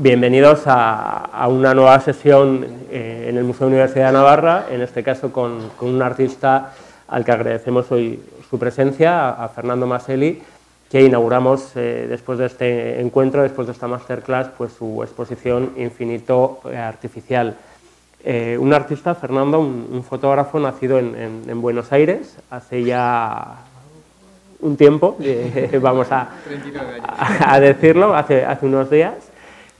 Bienvenidos a, una nueva sesión eh, en el Museo de Universidad de Navarra, en este caso con, un artista al que agradecemos hoy su presencia, a, Fernando Maseli, que inauguramos eh, después de este encuentro, después de esta masterclass, pues su exposición Infinito eh, Artificial. un artista, Fernando, un, fotógrafo nacido en, Buenos Aires hace ya un tiempo, vamos a, a, decirlo, hace, hace unos días,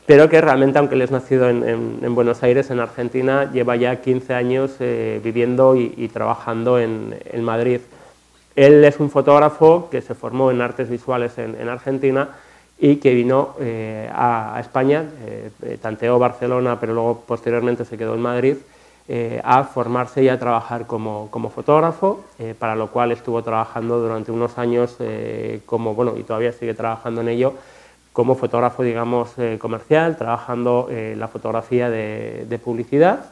pero que realmente, aunque él es nacido en, Buenos Aires, en Argentina, lleva ya 15 años eh, viviendo y, trabajando en, Madrid. Él es un fotógrafo que se formó en artes visuales en, Argentina y que vino eh, a, España, eh, tanteó Barcelona, pero luego posteriormente se quedó en Madrid, a formarse y a trabajar como, como fotógrafo, para lo cual estuvo trabajando durante unos años como, bueno, y todavía sigue trabajando en ello, como fotógrafo, digamos, eh, comercial, trabajando eh, la fotografía de, publicidad,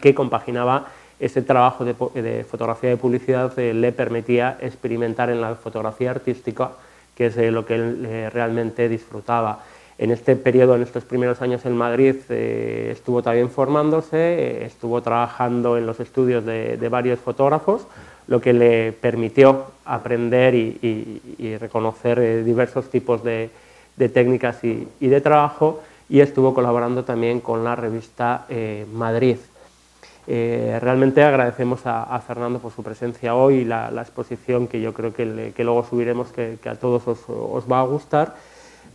que compaginaba ese trabajo de, fotografía de publicidad, eh, le permitía experimentar en la fotografía artística, que es lo que él realmente disfrutaba. En este periodo, en estos primeros años en Madrid, estuvo también formándose, estuvo trabajando en los estudios de, varios fotógrafos, lo que le permitió aprender y reconocer diversos tipos de, de técnicas y, de trabajo y estuvo colaborando también con la revista eh, Madrid. Eh, realmente agradecemos a, Fernando por su presencia hoy y la, exposición que yo creo que, luego subiremos que, a todos os, va a gustar,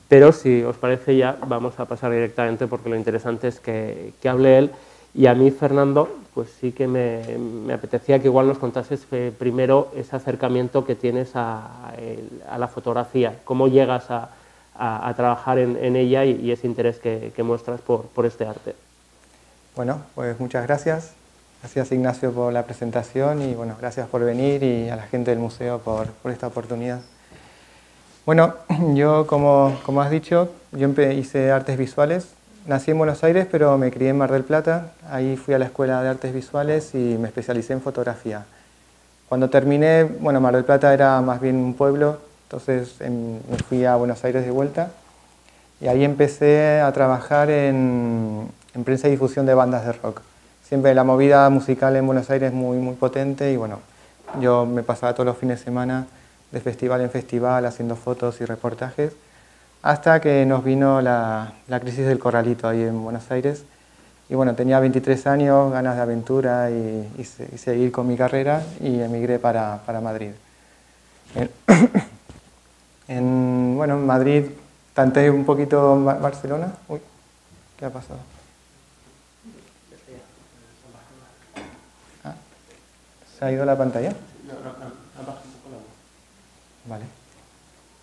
pero si os parece ya vamos a pasar directamente porque lo interesante es que, hable él. Y a mí Fernando pues sí que me, apetecía que igual nos contases eh, primero ese acercamiento que tienes a la fotografía, cómo llegas a, a, trabajar en, ella y, ese interés que, muestras por, este arte. Bueno, pues muchas gracias. Gracias Ignacio por la presentación y bueno, gracias por venir y a la gente del museo por, esta oportunidad. Bueno, yo como, como has dicho, yo hice artes visuales. Nací en Buenos Aires, pero me crié en Mar del Plata. Ahí fui a la Escuela de Artes Visuales y me especialicé en fotografía. Cuando terminé, bueno, Mar del Plata era más bien un pueblo, entonces me fui a Buenos Aires de vuelta y ahí empecé a trabajar en, prensa y difusión de bandas de rock. Siempre la movida musical en Buenos Aires es muy, muy potente y bueno, yo me pasaba todos los fines de semana de festival en festival haciendo fotos y reportajes hasta que nos vino la, crisis del corralito ahí en Buenos Aires. Y bueno, tenía 23 años, ganas de aventura y, seguir con mi carrera y emigré para, para Madrid. En, bueno, en Madrid tanteé un poquito Barcelona. Uy, ¿qué ha pasado? Ah, ¿Se ha ido la pantalla? Vale.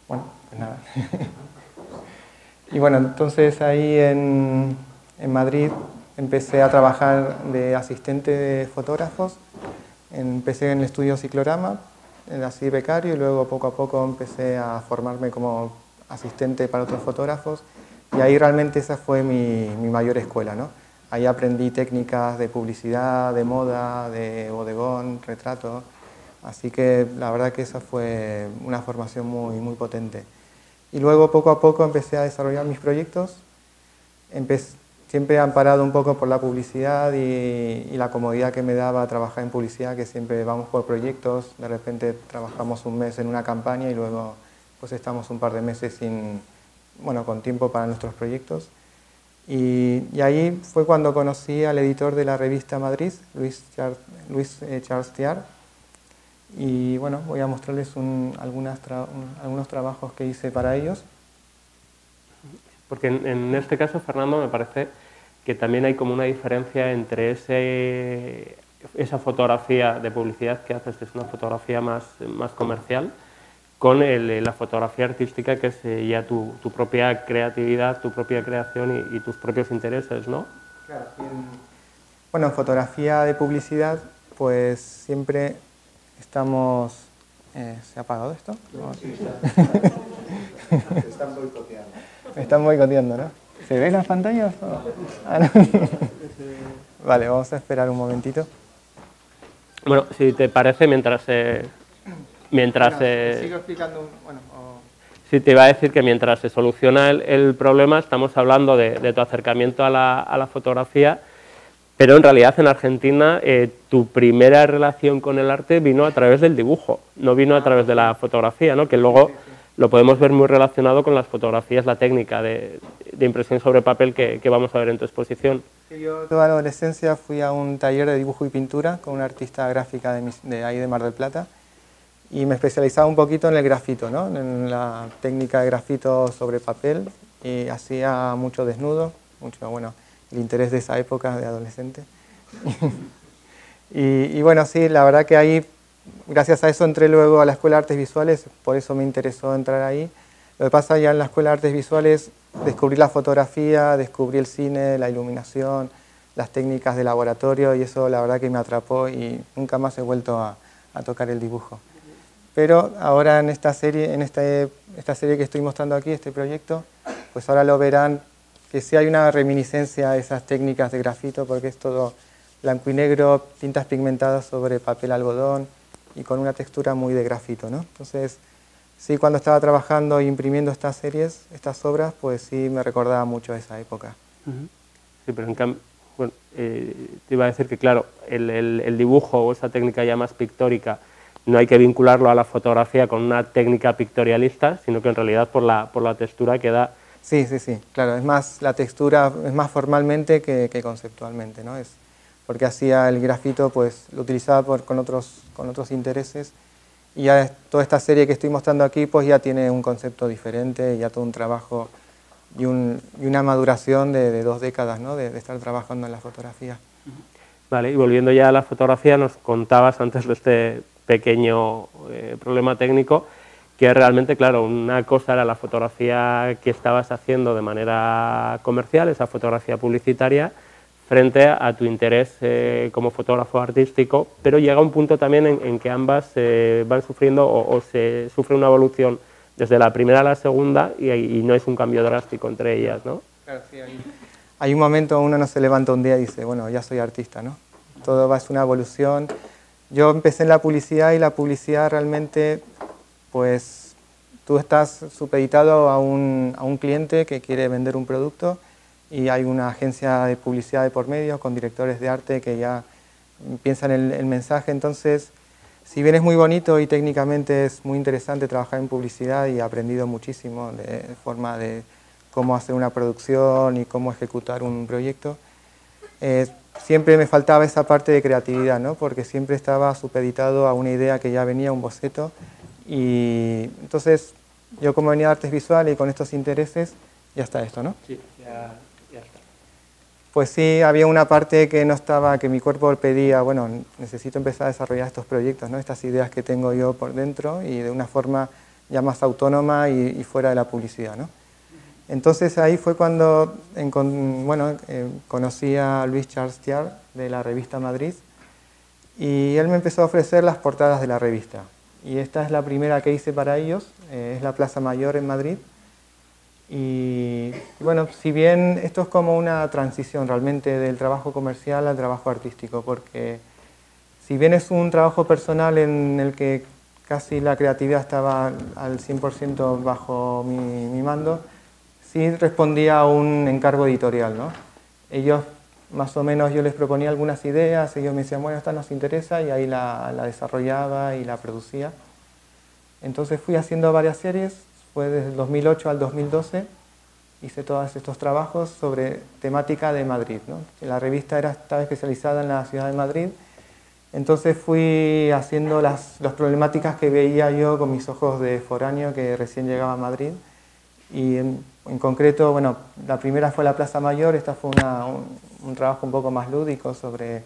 Bueno, pues nada. y bueno, entonces ahí en, en Madrid empecé a trabajar de asistente de fotógrafos. Empecé en el estudio Ciclorama, así becario y luego poco a poco empecé a formarme como asistente para otros fotógrafos y ahí realmente esa fue mi, mi mayor escuela. ¿no? Ahí aprendí técnicas de publicidad, de moda, de bodegón, retrato, así que la verdad que esa fue una formación muy, muy potente. Y luego poco a poco empecé a desarrollar mis proyectos, empecé, siempre amparado un poco por la publicidad y, la comodidad que me daba trabajar en publicidad, que siempre vamos por proyectos, de repente trabajamos un mes en una campaña y luego pues estamos un par de meses sin, bueno, con tiempo para nuestros proyectos. Y, ahí fue cuando conocí al editor de la revista Madrid, Luis, Luis eh, Charles Tiar, y bueno, voy a mostrarles algunas algunos trabajos que hice para ellos. Porque en, este caso, Fernando, me parece que también hay como una diferencia entre ese, esa fotografía de publicidad que haces, que es una fotografía más, más comercial, con la fotografía artística, que es eh, ya tu, tu, propia creatividad, tu propia creación y, tus propios intereses, ¿no? Claro. bueno, en fotografía de publicidad, pues siempre estamos... Eh, ¿Se ha apagado esto? Sí, Se están boicoteando. Me están boicoteando, ¿no? ¿Se ven las pantallas? Ah, vale, vamos a esperar un momentito. Bueno, si te parece, mientras... Eh, mientras eh, sigo explicando... Bueno, Sí, te iba a decir que mientras se soluciona el, problema, estamos hablando de, tu acercamiento a la, fotografía, pero en realidad en Argentina eh, tu primera relación con el arte vino a través del dibujo, no vino a través de la fotografía, ¿no? que luego lo podemos ver muy relacionado con las fotografías, la técnica de, impresión sobre papel que, vamos a ver en tu exposición. Yo toda la adolescencia fui a un taller de dibujo y pintura con una artista gráfica de, de ahí de Mar del Plata, y me especializaba un poquito en el grafito, ¿no? en la técnica de grafito sobre papel y hacía mucho desnudo, mucho, bueno, el interés de esa época de adolescente. y, bueno, sí, la verdad que ahí, gracias a eso entré luego a la Escuela de Artes Visuales, por eso me interesó entrar ahí. Lo que pasa ya en la Escuela de Artes Visuales, descubrí la fotografía, descubrí el cine, la iluminación, las técnicas de laboratorio y eso la verdad que me atrapó y nunca más he vuelto a tocar el dibujo. Pero ahora en esta serie, en esta, serie que estoy mostrando aquí, este proyecto, pues ahora lo verán que sí hay una reminiscencia a esas técnicas de grafito, porque es todo blanco y negro, tintas pigmentadas sobre papel algodón y con una textura muy de grafito, ¿no? Entonces, sí, cuando estaba trabajando e imprimiendo estas series, estas obras, pues sí me recordaba mucho a esa época. Sí, pero en cambio, bueno, eh, te iba a decir que, claro, el dibujo o esa técnica ya más pictórica, no hay que vincularlo a la fotografía con una técnica pictorialista, sino que en realidad por la, por la textura queda... Sí, sí, sí, claro, es más la textura, es más formalmente que, conceptualmente, ¿no? Es porque hacía el grafito, pues lo utilizaba por, con, otros, con otros intereses y ya toda esta serie que estoy mostrando aquí, pues ya tiene un concepto diferente, ya todo un trabajo y, un, y una maduración de, dos décadas, ¿no? De, de estar trabajando en la fotografía. Vale, y volviendo ya a la fotografía, nos contabas antes de este pequeño eh, problema técnico, que realmente, claro, una cosa era la fotografía que estabas haciendo de manera comercial, esa fotografía publicitaria, frente a tu interés eh, como fotógrafo artístico, pero llega un punto también en, que ambas eh, van sufriendo o, se sufre una evolución desde la primera a la segunda y, no es un cambio drástico entre ellas, ¿no? Claro, sí, hay, hay, un momento, uno no se levanta un día y dice, bueno, ya soy artista, ¿no? Todo va, es una evolución, yo empecé en la publicidad y la publicidad realmente, pues tú estás supeditado a un, a un cliente que quiere vender un producto y hay una agencia de publicidad de por medio con directores de arte que ya piensan el, el mensaje. Entonces, si bien es muy bonito y técnicamente es muy interesante trabajar en publicidad y he aprendido muchísimo de forma de cómo hacer una producción y cómo ejecutar un proyecto, eh, siempre me faltaba esa parte de creatividad, ¿no? porque siempre estaba supeditado a una idea que ya venía, un boceto. Y entonces, yo como venía de artes visuales y con estos intereses, ya está esto, ¿no? Sí, ya. Pues sí, había una parte que no estaba, que mi cuerpo pedía, bueno, necesito empezar a desarrollar estos proyectos, ¿no? estas ideas que tengo yo por dentro y de una forma ya más autónoma y, y fuera de la publicidad. ¿no? Entonces ahí fue cuando bueno, eh, conocí a Luis Charles Tiar de la revista Madrid y él me empezó a ofrecer las portadas de la revista. Y esta es la primera que hice para ellos, eh, es la Plaza Mayor en Madrid. Y bueno, si bien esto es como una transición realmente del trabajo comercial al trabajo artístico, porque si bien es un trabajo personal en el que casi la creatividad estaba al 100% bajo mi mando, sí respondía a un encargo editorial. ¿no? Ellos, más o menos, yo les proponía algunas ideas, ellos me decían, bueno, esta nos interesa, y ahí la, desarrollaba y la producía. Entonces fui haciendo varias series, fue desde el 2008 al 2012, hice todos estos trabajos sobre temática de Madrid. ¿no? La revista era, estaba especializada en la ciudad de Madrid, entonces fui haciendo las, las problemáticas que veía yo con mis ojos de foráneo que recién llegaba a Madrid y en, concreto, bueno, la primera fue la Plaza Mayor, esta fue un, trabajo un poco más lúdico sobre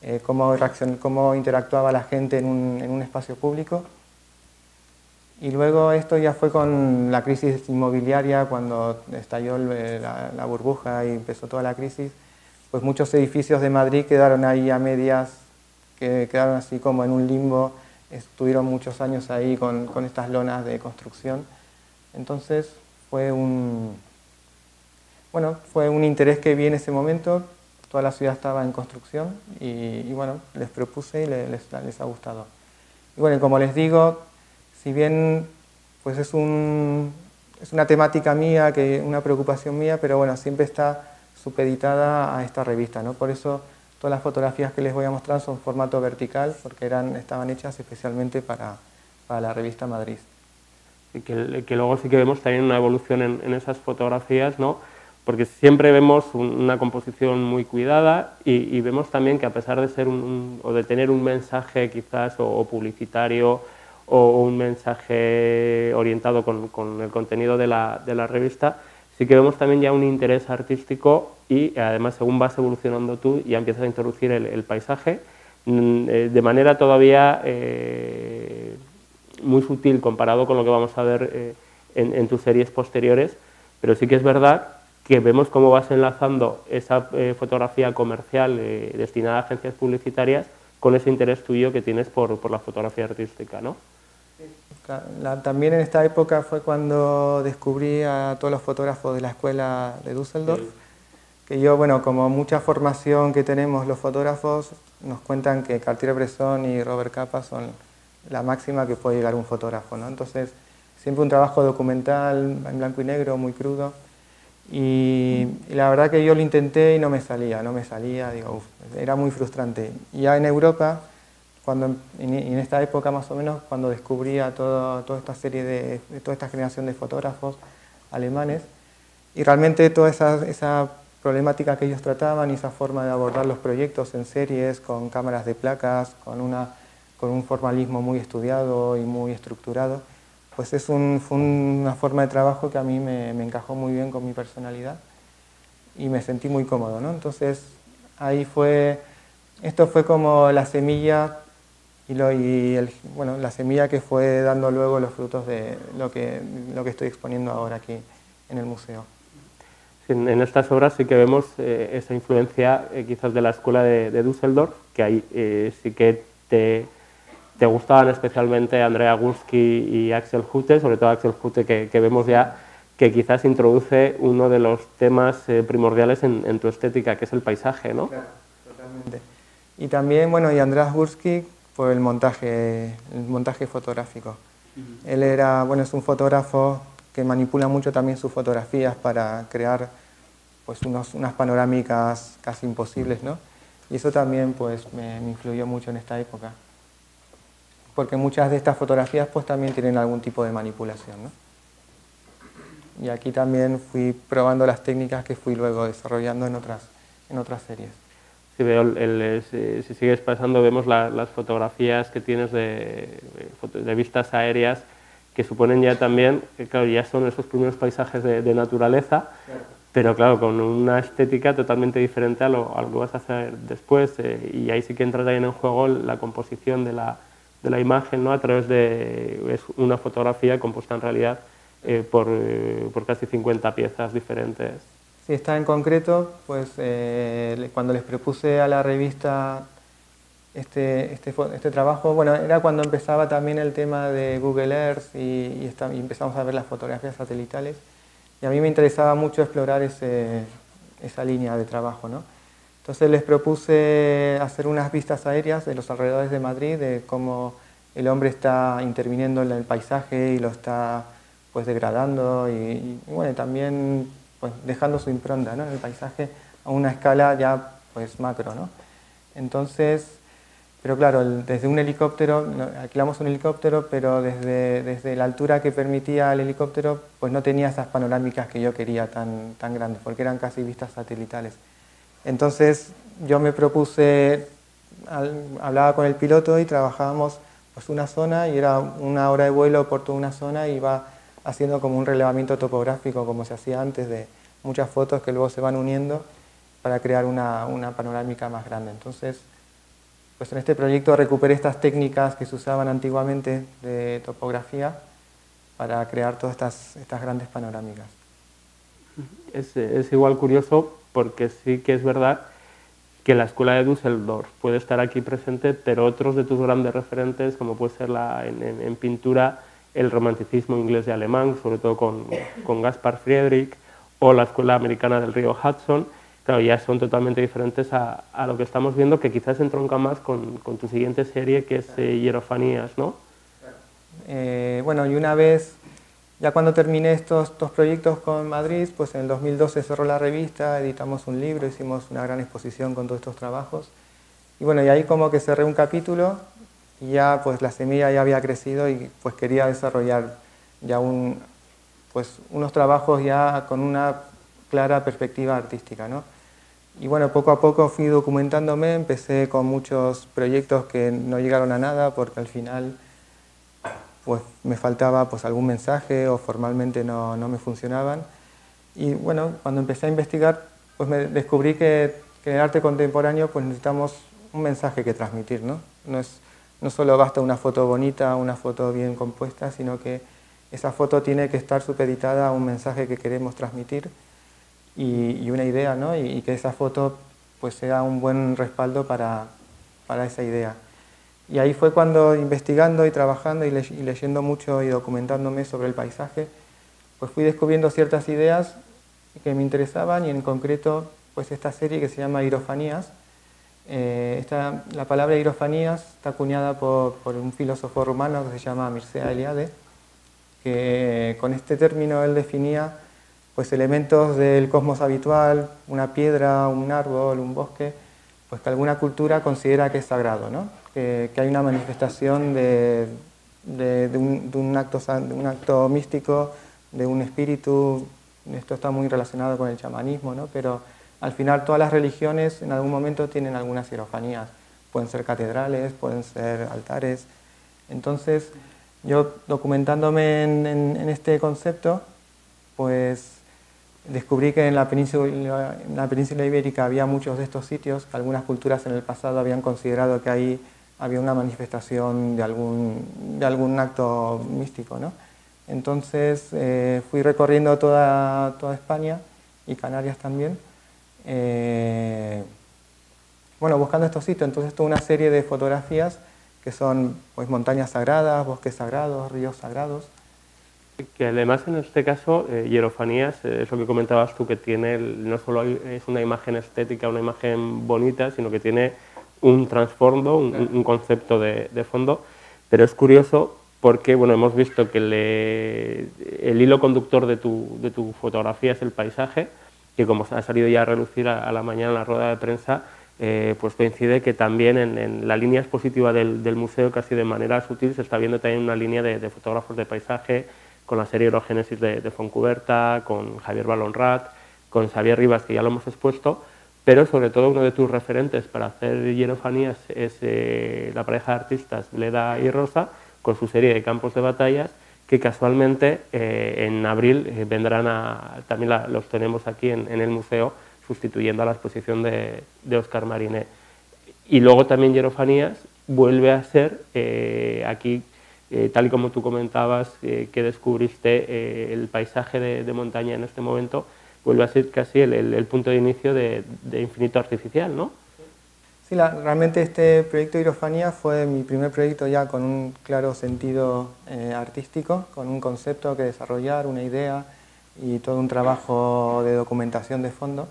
eh, cómo, cómo interactuaba la gente en un, en un, espacio público. Y luego esto ya fue con la crisis inmobiliaria, cuando estalló la, la burbuja y empezó toda la crisis, pues muchos edificios de Madrid quedaron ahí a medias, que quedaron así como en un limbo, estuvieron muchos años ahí con, con estas lonas de construcción. Entonces, fue un, bueno, fue un interés que vi en ese momento, toda la ciudad estaba en construcción y, bueno, les propuse y les, les, ha gustado. Y bueno, como les digo, si bien pues es un, es una temática mía, que, una preocupación mía, pero bueno, siempre está supeditada a esta revista, ¿no? Por eso todas las fotografías que les voy a mostrar son formato vertical, porque eran, estaban hechas especialmente para, para la revista Madrid. Y que, que, luego sí que vemos también una evolución en, en esas fotografías, ¿no? porque siempre vemos una composición muy cuidada y, vemos también que a pesar de ser un, o de tener un mensaje quizás o, publicitario o, un mensaje orientado con, con el contenido de la, de la, revista, sí que vemos también ya un interés artístico y además según vas evolucionando tú ya empiezas a introducir el, paisaje mm, eh, de manera todavía eh, muy sutil comparado con lo que vamos a ver eh, en, tus series posteriores, pero sí que es verdad que vemos cómo vas enlazando esa eh, fotografía comercial destinada a agencias publicitarias con ese interés tuyo que tienes por, por la fotografía artística, ¿no? También en esta época fue cuando descubrí a todos los fotógrafos de la escuela de Düsseldorf, que yo, bueno, como mucha formación que tenemos los fotógrafos, nos cuentan que Cartier-Bresson y Robert Capa son la máxima que puede llegar un fotógrafo, ¿no? Entonces, siempre un trabajo documental en blanco y negro, muy crudo, y, la verdad que yo lo intenté y no me salía, no me salía, digo, era muy frustrante. Ya en Europa, cuando, en, esta época más o menos, cuando descubría toda esta serie de, toda esta generación de fotógrafos alemanes, y realmente toda esa, esa problemática que ellos trataban y esa forma de abordar los proyectos en series, con cámaras de placas, con, una, con un formalismo muy estudiado y muy estructurado, pues es una forma de trabajo que a mí me, encajó muy bien con mi personalidad y me sentí muy cómodo, ¿no? Entonces ahí fue, esto fue como la semilla y, lo, y el, bueno, la semilla que fue dando luego los frutos de lo que, lo que estoy exponiendo ahora aquí en el museo. en, estas obras sí que vemos eh, esa influencia eh, quizás de la escuela de, de Düsseldorf, que ahí eh, sí que te te gustaban especialmente Andrea Gursky y Axel Hutte, sobre todo Axel Hutte, que, vemos ya que quizás introduce uno de los temas eh, primordiales en, tu estética, que es el paisaje, ¿no? Claro, totalmente. Y también, bueno, y Andreas Gursky por el montaje, el montaje fotográfico. Él era, bueno, es un fotógrafo que manipula mucho también sus fotografías para crear pues unos, unas panorámicas casi imposibles, ¿no? Y eso también pues me influyó mucho en esta época porque muchas de estas fotografías pues también tienen algún tipo de manipulación. ¿no? Y aquí también fui probando las técnicas que fui luego desarrollando en otras, en otras series. Si, veo el, si, sigues pasando, vemos las fotografías que tienes de, de, vistas aéreas que suponen ya también, claro, ya son esos primeros paisajes de, naturaleza, pero claro, con una estética totalmente diferente a lo, a lo que vas a hacer después. Eh, y ahí sí que entra también en juego la composición de la, de la imagen ¿no? a través de una fotografía compuesta en realidad eh, por, eh, por, casi 50 piezas diferentes. Sí, está en concreto, pues eh, cuando les propuse a la revista este, este, este, trabajo, bueno, era cuando empezaba también el tema de Google Earth y, y, empezamos a ver las fotografías satelitales y a mí me interesaba mucho explorar ese, esa línea de trabajo, ¿no? Entonces les propuse hacer unas vistas aéreas de los alrededores de Madrid, de cómo el hombre está interviniendo en el paisaje y lo está pues degradando y, bueno, también pues, dejando su impronta en el paisaje a una escala ya pues macro. ¿no? Entonces, pero claro, desde un helicóptero, alquilamos un helicóptero, pero desde, desde la altura que permitía el helicóptero, pues no tenía esas panorámicas que yo quería tan, tan grandes, porque eran casi vistas satelitales. Entonces yo me propuse, hablaba con el piloto y trabajábamos pues una zona y era una hora de vuelo por toda una zona y iba haciendo como un relevamiento topográfico como se hacía antes de muchas fotos que luego se van uniendo para crear una, panorámica más grande. Entonces, pues en este proyecto recuperé estas técnicas que se usaban antiguamente de topografía para crear todas estas, estas grandes panorámicas. Es, es igual curioso porque sí que es verdad que la escuela de Düsseldorf puede estar aquí presente, pero otros de tus grandes referentes, como puede ser la, en, pintura el romanticismo inglés y alemán, sobre todo con, con Gaspar Friedrich, o la escuela americana del río Hudson, claro, ya son totalmente diferentes a, a, lo que estamos viendo, que quizás entronca más con, con tu siguiente serie, que es eh, Hierofanías, ¿no? Eh, bueno, y una vez Ya cuando terminé estos, estos proyectos con Madrid, pues en el 2012 cerró la revista, editamos un libro, hicimos una gran exposición con todos estos trabajos. Y bueno, y ahí como que cerré un capítulo y ya pues la semilla ya había crecido y pues quería desarrollar ya un, pues unos trabajos ya con una clara perspectiva artística. ¿no? Y bueno, poco a poco fui documentándome, empecé con muchos proyectos que no llegaron a nada porque al final pues me faltaba pues algún mensaje o formalmente no, no me funcionaban. Y bueno, cuando empecé a investigar, pues me descubrí que, que, en el arte contemporáneo pues necesitamos un mensaje que transmitir, ¿no? No, es, no solo basta una foto bonita, una foto bien compuesta, sino que esa foto tiene que estar supeditada a un mensaje que queremos transmitir y, una idea, ¿no? Y, que esa foto pues sea un buen respaldo para, para, esa idea. Y ahí fue cuando investigando y trabajando y, leyendo mucho y documentándome sobre el paisaje, pues fui descubriendo ciertas ideas que me interesaban y en concreto pues esta serie que se llama Hierofanías. Eh, esta, la palabra hierofanías está acuñada por, por, un filósofo rumano que se llama Mircea Eliade, que con este término él definía pues elementos del cosmos habitual, una piedra, un árbol, un bosque, pues que alguna cultura considera que es sagrado, ¿no? que, hay una manifestación de, un, acto, de un acto místico, de un espíritu, esto está muy relacionado con el chamanismo, ¿no? pero al final todas las religiones en algún momento tienen algunas hierofanías, pueden ser catedrales, pueden ser altares, entonces yo documentándome en este concepto, pues descubrí que en la, península, en la península ibérica había muchos de estos sitios, que algunas culturas en el pasado habían considerado que ahí había una manifestación de algún, de algún acto místico. ¿no? Entonces eh, fui recorriendo toda, toda España y Canarias también, eh, bueno, buscando estos sitios. Entonces toda una serie de fotografías que son pues, montañas sagradas, bosques sagrados, ríos sagrados, que además en este caso, eh, Hierofanías, eh, eso que comentabas tú, que tiene no solo es una imagen estética, una imagen bonita, sino que tiene un trasfondo, un, concepto de, fondo, pero es curioso porque bueno, hemos visto que el hilo conductor de tu, de tu, fotografía es el paisaje, que como ha salido ya a relucir a, la mañana en la rueda de prensa, eh, pues coincide que también en, la línea expositiva del, museo, casi de manera sutil, se está viendo también una línea de, de fotógrafos de paisaje, con la serie Eurogénesis de, de Foncuberta, con Javier Balonrat, con Xavier Rivas, que ya lo hemos expuesto, pero sobre todo uno de tus referentes para hacer hierofanías es eh, la pareja de artistas Leda y Rosa, con su serie de campos de batallas, que casualmente eh, en abril eh, vendrán a, también los tenemos aquí en, el museo, sustituyendo a la exposición de, de Oscar Mariné. Y luego también Hierofanías vuelve a ser aquí eh, tal y como tú comentabas, que descubriste el paisaje de, montaña en este momento, vuelve a ser casi el, punto de inicio de, Infinito Artificial, ¿no? Sí, realmente este proyecto Hierofanía fue mi primer proyecto ya con un claro sentido artístico, con un concepto que desarrollar, una idea y todo un trabajo de documentación de fondo.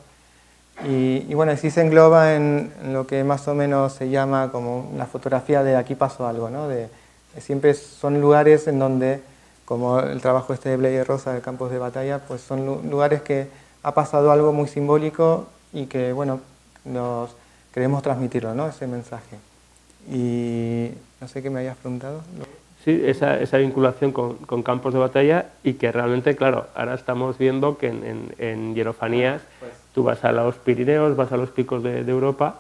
Y, bueno, así se engloba en, lo que más o menos se llama como la fotografía de aquí pasó algo, ¿no? De, siempre son lugares en donde, como el trabajo este de Blair Rosa de Campos de Batalla, pues son lugares que ha pasado algo muy simbólico y que, bueno, nos queremos transmitirlo, ¿no? Ese mensaje. Y no sé qué me hayas preguntado. Sí, esa, esa vinculación con, con, campos de batalla y que realmente, claro, ahora estamos viendo que en, en, en Hierofanías pues tú vas a los Pirineos, vas a los picos de, de Europa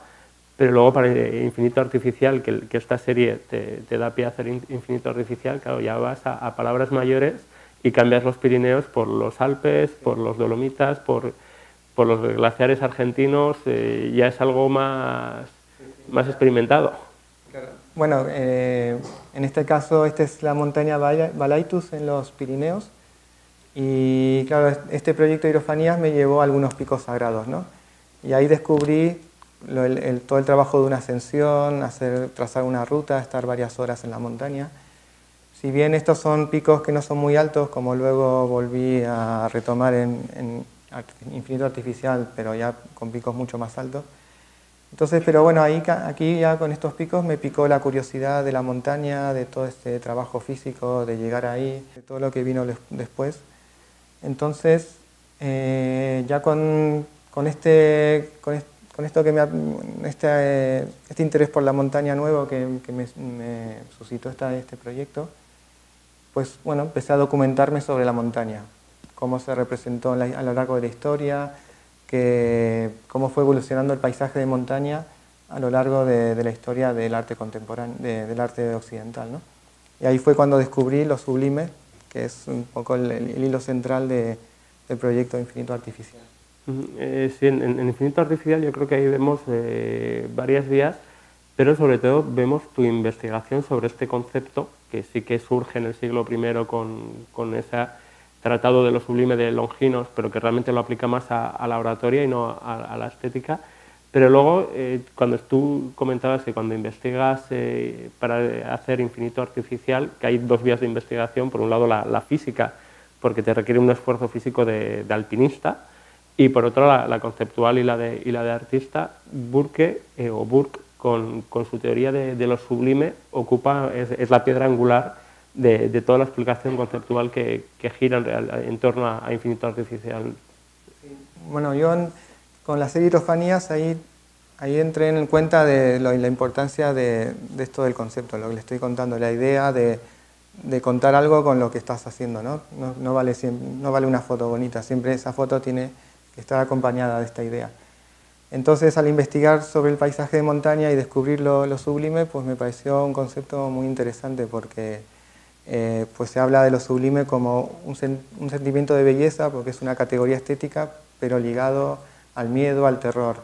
pero luego para infinito artificial, que, esta serie te, da pie a hacer infinito artificial, claro, ya vas a, palabras mayores y cambias los Pirineos por los Alpes, por los Dolomitas, por, por los glaciares argentinos, eh, ya es algo más, más experimentado. Bueno, eh, en este caso, esta es la montaña Balaitus en los Pirineos. Y claro, este proyecto de Hierofanías me llevó a algunos picos sagrados, ¿no? Y ahí descubrí todo el trabajo de una ascensión, hacer, trazar una ruta, estar varias horas en la montaña. Si bien estos son picos que no son muy altos, como luego volví a retomar en, Infinito Artificial, pero ya con picos mucho más altos, Entonces, pero bueno, ahí, aquí ya con estos picos me picó la curiosidad de la montaña, de todo este trabajo físico, de llegar ahí, de todo lo que vino después. Entonces, eh, ya con, con, este, con, esto que me, este, este, interés por la montaña nuevo que, me, suscitó este proyecto, pues bueno, empecé a documentarme sobre la montaña, cómo se representó a lo largo de la historia, que, cómo fue evolucionando el paisaje de montaña a lo largo de, la historia del arte contemporáneo, del arte occidental. ¿no? Y ahí fue cuando descubrí lo sublime, que es un poco el, hilo central del proyecto Infinito Artificial. Eh, sí, en, Infinito Artificial yo creo que ahí vemos eh, varias vías, pero sobre todo vemos tu investigación sobre este concepto, que sí que surge en el siglo I con, con ese tratado de lo sublime de Longinos, pero que realmente lo aplica más a, la oratoria y no a, la estética. Pero luego, eh, cuando tú comentabas que cuando investigas para hacer infinito artificial, que hay dos vías de investigación, por un lado la, física, porque te requiere un esfuerzo físico de alpinista, y por otro la, la conceptual y la de, artista, Burke eh, o Burke con, su teoría de, lo sublime ocupa, es la piedra angular de, toda la explicación conceptual que, gira en, torno a, infinito artificial. Bueno, yo con las serie Hierofanías ahí, ahí entré en cuenta de la importancia de, de, esto del concepto, lo que le estoy contando, la idea de, contar algo con lo que estás haciendo, ¿no? No, no vale, no vale una foto bonita, siempre esa foto tiene que está acompañada de esta idea. Entonces, al investigar sobre el paisaje de montaña y descubrir lo, sublime, pues me pareció un concepto muy interesante porque eh, pues se habla de lo sublime como un, sentimiento de belleza, porque es una categoría estética, pero ligado al miedo, al terror.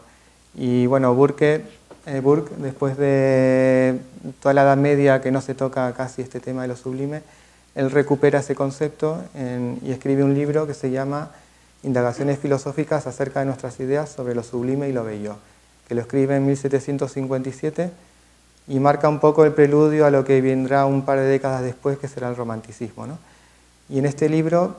Y bueno, Burke, eh, Burke, después de toda la Edad Media que no se toca casi este tema de lo sublime, él recupera ese concepto y escribe un libro que se llama indagaciones filosóficas acerca de nuestras ideas sobre lo sublime y lo bello, que lo escribe en 1757 y marca un poco el preludio a lo que vendrá un par de décadas después, que será el romanticismo. Y en este libro,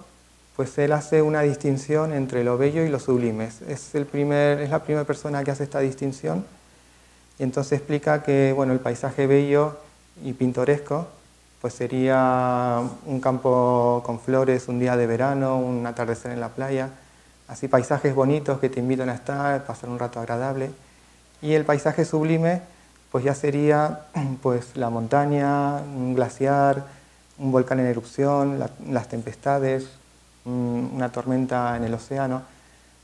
pues él hace una distinción entre lo bello y lo sublime. Es, el primer, es la primera persona que hace esta distinción y entonces explica que bueno, el paisaje bello y pintoresco pues sería un campo con flores, un día de verano, un atardecer en la playa, así paisajes bonitos que te invitan a estar, pasar un rato agradable. Y el paisaje sublime, pues ya sería pues la montaña, un glaciar, un volcán en erupción, las tempestades, una tormenta en el océano.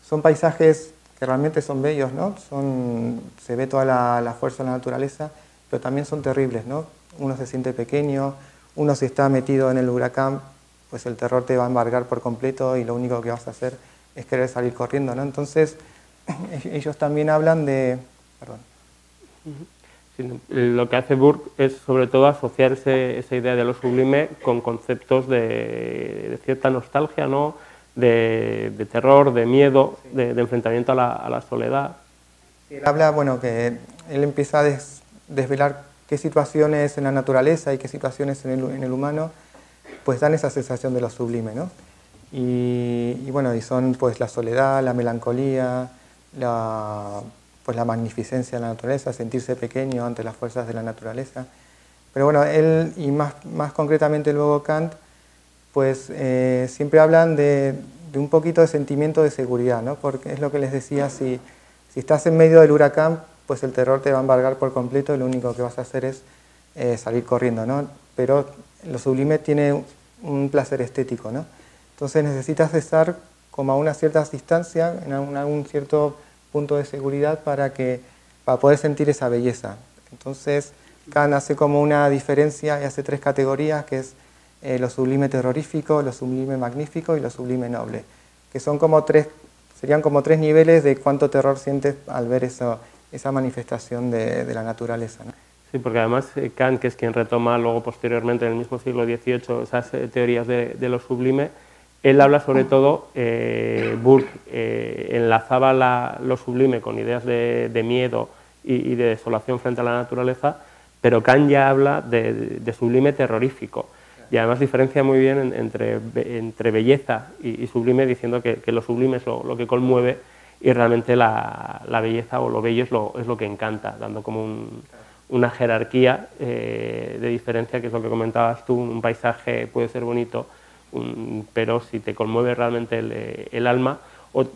Son paisajes que realmente son bellos, ¿no? Son, se ve toda la, la fuerza de la naturaleza, pero también son terribles, ¿no? uno se siente pequeño, uno si está metido en el huracán, pues el terror te va a embargar por completo y lo único que vas a hacer es querer salir corriendo, ¿no? Entonces, ellos también hablan de... Perdón. Lo que hace Burke es sobre todo asociar esa idea de lo sublime con conceptos de, cierta nostalgia, ¿no? De, terror, de miedo, de, enfrentamiento a la, soledad. Él habla, bueno, que él empieza a desvelar qué situaciones en la naturaleza y qué situaciones en el, humano pues dan esa sensación de lo sublime, ¿no? Y, bueno, y son pues la soledad, la melancolía, la, pues la magnificencia de la naturaleza, sentirse pequeño ante las fuerzas de la naturaleza. Pero bueno, él y más, más concretamente luego Kant, pues eh, siempre hablan de, de, un poquito de sentimiento de seguridad, ¿no? Porque es lo que les decía, si, si estás en medio del huracán, pues el terror te va a embargar por completo y lo único que vas a hacer es eh, salir corriendo, ¿no? Pero lo sublime tiene un placer estético, ¿no? Entonces necesitas estar como a una cierta distancia, en algún cierto punto de seguridad para, que, para poder sentir esa belleza. Entonces Kant hace como una diferencia y hace tres categorías, que es eh, lo sublime terrorífico, lo sublime magnífico y lo sublime noble, que son como tres, serían como tres niveles de cuánto terror sientes al ver eso, esa manifestación de, la naturaleza. Sí, porque además eh, Kant, que es quien retoma luego posteriormente en el mismo siglo XVIII esas eh, teorías de, lo sublime, él habla sobre todo, eh, Burke eh, enlazaba lo sublime con ideas de, miedo y, de desolación frente a la naturaleza, pero Kant ya habla de, sublime terrorífico. Y además diferencia muy bien entre, entre belleza y, sublime, diciendo que, lo sublime es lo, que conmueve y realmente la, belleza o lo bello es lo, es lo que encanta, dando como una jerarquía eh, de diferencia, que es lo que comentabas tú, un paisaje puede ser bonito, pero si te conmueve realmente el, alma,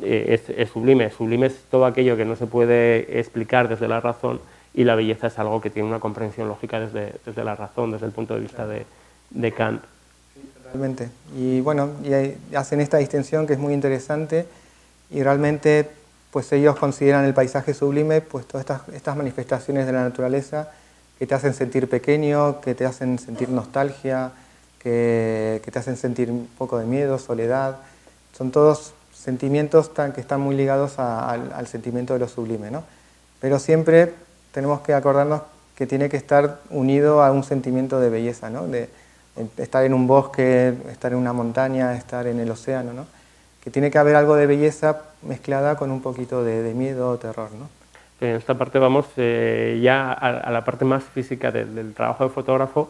eh, es, sublime. Sublime es todo aquello que no se puede explicar desde la razón y la belleza es algo que tiene una comprensión lógica desde, desde la razón, desde el punto de vista de, de Kant. totalmente. Y bueno, y hacen esta distinción que es muy interesante y realmente pues ellos consideran el paisaje sublime pues todas estas, estas manifestaciones de la naturaleza que te hacen sentir pequeño, que te hacen sentir nostalgia, que, que, te hacen sentir un poco de miedo, soledad. Son todos sentimientos tan, que están muy ligados al, al, sentimiento de lo sublime. ¿no? Pero siempre tenemos que acordarnos que tiene que estar unido a un sentimiento de belleza, ¿no? de, de estar en un bosque, estar en una montaña, estar en el océano. ¿no? que tiene que haber algo de belleza mezclada con un poquito de, miedo o terror. ¿no? En esta parte vamos eh, ya a, la parte más física del, trabajo de fotógrafo.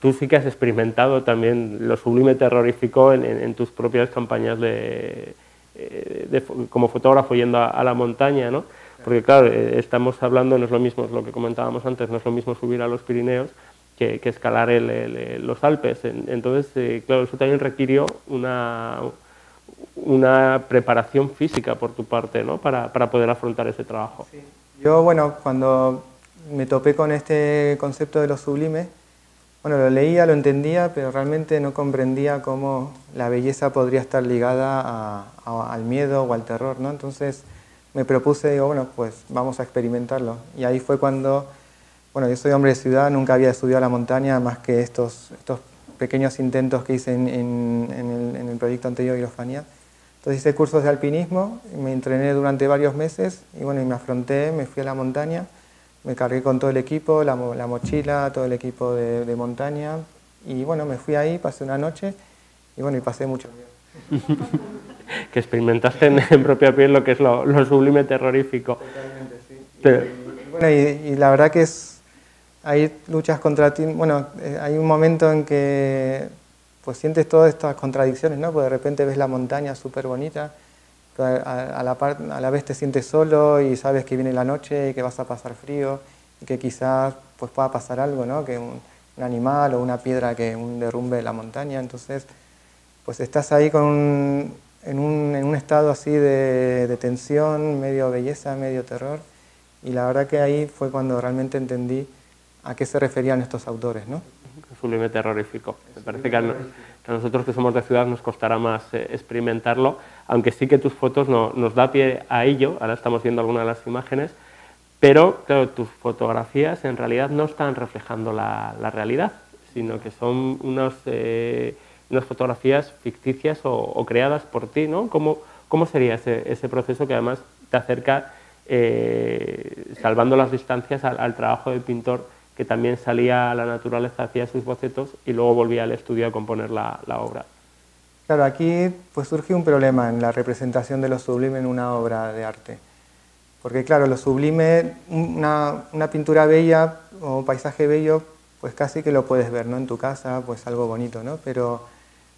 Tú sí que has experimentado también lo sublime terrorífico en, tus propias campañas de, eh, como fotógrafo yendo a, la montaña, ¿no? Porque claro, eh, estamos hablando, no es lo mismo, es lo que comentábamos antes, no es lo mismo subir a los Pirineos que, escalar los Alpes. Entonces, claro, eso también requirió una, una preparación física por tu parte ¿no? para, para poder afrontar ese trabajo. Yo, bueno, cuando me topé con este concepto de lo sublime, bueno, lo leía, lo entendía, pero realmente no comprendía cómo la belleza podría estar ligada al miedo o al terror, ¿no? Entonces me propuse, digo, bueno, pues vamos a experimentarlo. Y ahí fue cuando, bueno, yo soy hombre de ciudad, nunca había estudiado la montaña más que estos, pequeños intentos que hice en, en, el, en el, proyecto anterior, Irofanía. Entonces hice cursos de alpinismo, me entrené durante varios meses y bueno, y me afronté, me fui a la montaña, me cargué con todo el equipo, la, la mochila, todo el equipo de, de, montaña y bueno, me fui ahí, pasé una noche y bueno, y pasé mucho miedo. que experimentaste en, propia piel lo que es lo, lo sublime terrorífico. Totalmente, sí. Y, bueno, y, y, la verdad que es, hay luchas contra ti, bueno, eh, hay un momento en que pues sientes todas estas contradicciones, ¿no? Porque de repente ves la montaña súper bonita, a, la a la vez te sientes solo y sabes que viene la noche y que vas a pasar frío y que quizás pues pueda pasar algo, ¿no? Que un, animal o una piedra que un derrumbe de la montaña, entonces pues estás ahí con en, un, en, un, estado así de, tensión, medio belleza, medio terror y la verdad que ahí fue cuando realmente entendí a qué se referían estos autores, ¿no? terrorífico. Me parece que a, nosotros que somos de ciudad nos costará más eh, experimentarlo, aunque sí que tus fotos no, nos da pie a ello, ahora estamos viendo algunas de las imágenes, pero claro, tus fotografías en realidad no están reflejando la, la realidad, sino que son unos, eh, unas fotografías ficticias o, creadas por ti, ¿no? ¿Cómo, cómo sería ese, ese, proceso que además te acerca, eh, salvando las distancias, al, al trabajo del pintor que también salía a la naturaleza, hacía sus bocetos y luego volvía al estudio a componer la, obra. Claro, aquí pues surge un problema en la representación de lo sublime en una obra de arte. Porque claro, lo sublime, una, una pintura bella o un paisaje bello, pues casi que lo puedes ver, ¿no? En tu casa, pues algo bonito, ¿no? Pero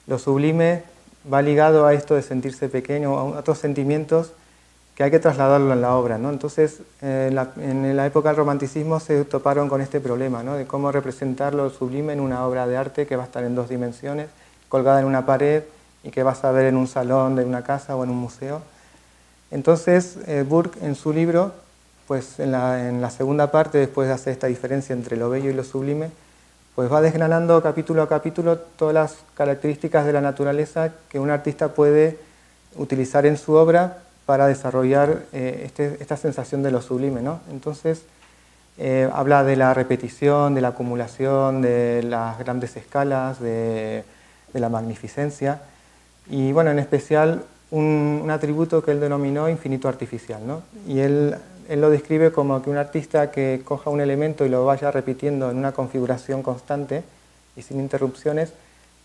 lo sublime va ligado a esto de sentirse pequeño, a otros sentimientos que hay que trasladarlo en la obra. ¿no? Entonces, eh, la, en la época del romanticismo se toparon con este problema, ¿no? de cómo representar lo sublime en una obra de arte que va a estar en dos dimensiones, colgada en una pared y que vas a ver en un salón de una casa o en un museo. Entonces, eh, Burke en su libro, pues en la, en la segunda parte, después de hacer esta diferencia entre lo bello y lo sublime, pues va desgranando capítulo a capítulo todas las características de la naturaleza que un artista puede utilizar en su obra para desarrollar eh, este, esta sensación de lo sublime. ¿no? Entonces, eh, habla de la repetición, de la acumulación, de las grandes escalas, de, la magnificencia y, bueno, en especial un, un, atributo que él denominó infinito artificial. ¿no? Y él, él lo describe como que un artista que coja un elemento y lo vaya repitiendo en una configuración constante y sin interrupciones,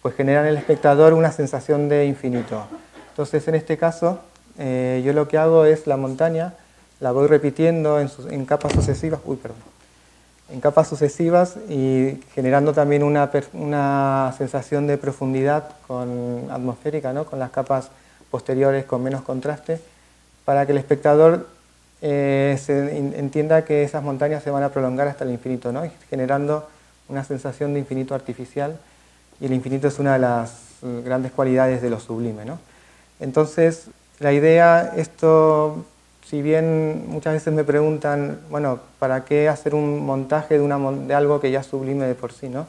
pues genera en el espectador una sensación de infinito. Entonces, en este caso, eh, yo lo que hago es la montaña, la voy repitiendo en, en, capas sucesivas, uy, perdón, en capas sucesivas y generando también una, una sensación de profundidad con, atmosférica, ¿no? con las capas posteriores con menos contraste, para que el espectador eh, se entienda que esas montañas se van a prolongar hasta el infinito, ¿no? generando una sensación de infinito artificial y el infinito es una de las grandes cualidades de lo sublime. ¿no? Entonces, la idea, esto, si bien muchas veces me preguntan, bueno, ¿para qué hacer un montaje de, algo que ya es sublime de por sí? ¿no?